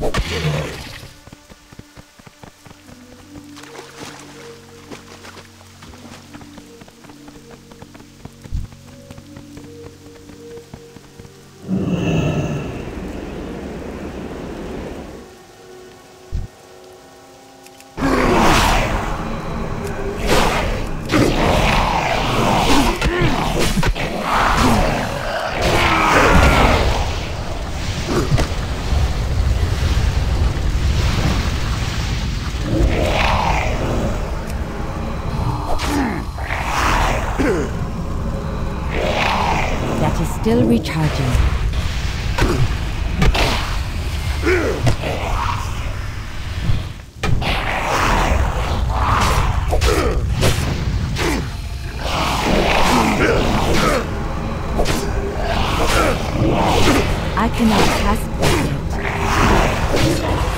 Get out. Water! That is still recharging. I cannot cast it.